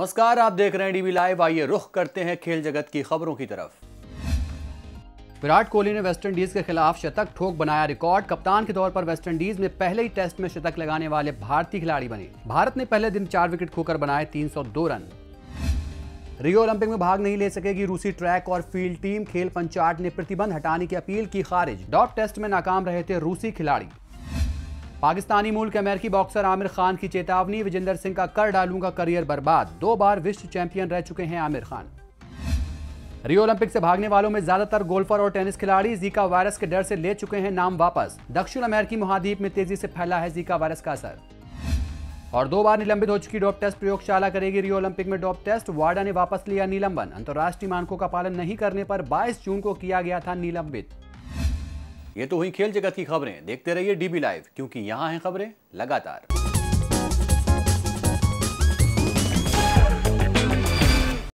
नमस्कार, आप देख रहे हैं डीबी लाइव आइए रुख करते हैं खेल जगत की खबरों की तरफ़। विराट कोहली ने वेस्टइंडीज के खिलाफ शतक ठोक बनाया रिकॉर्ड। कप्तान के तौर पर वेस्टइंडीज में पहले ही टेस्ट में शतक लगाने वाले भारतीय खिलाड़ी बने। भारत ने पहले दिन चार विकेट खोकर बनाए 302 रन। रियो ओलंपिक में भाग नहीं ले सकेगी रूसी ट्रैक और फ़ील्ड टीम। खेल पंचायत ने प्रतिबंध हटाने की अपील की खारिज। डॉट टेस्ट में नाकाम रहे थे रूसी खिलाड़ी। पाकिस्तानी मूल के अमेरिकी बॉक्सर आमिर खान की चेतावनी, विजेंदर सिंह का कर डालूँगा करियर बर्बाद। दो बार विश्व चैंपियन रह चुके हैं आमिर खान। रियो ओलंपिक से भागने वालों में ज़्यादातर गोल्फर और टेनिस खिलाड़ी जीका वायरस के डर से ले चुके हैं नाम वापस। दक्षिण अमेरिकी महाद्वीप में तेज़ी से फैला है जीका वायरस का असर। और दो बार निलंबित हो चुकी डॉप टेस्ट प्रयोगशाला करेगी रियो ओलंपिक में डॉप टेस्ट। वाडा ने वापस लिया निलंबन। अंतर्राष्ट्रीय मानकों का पालन नहीं करने पर 22 जून को किया गया था निलंबित। ये तो हुई खेल जगत की खबरें। देखते रहिए डीबी लाइव क्योंकि यहाँ हैं खबरें लगातार।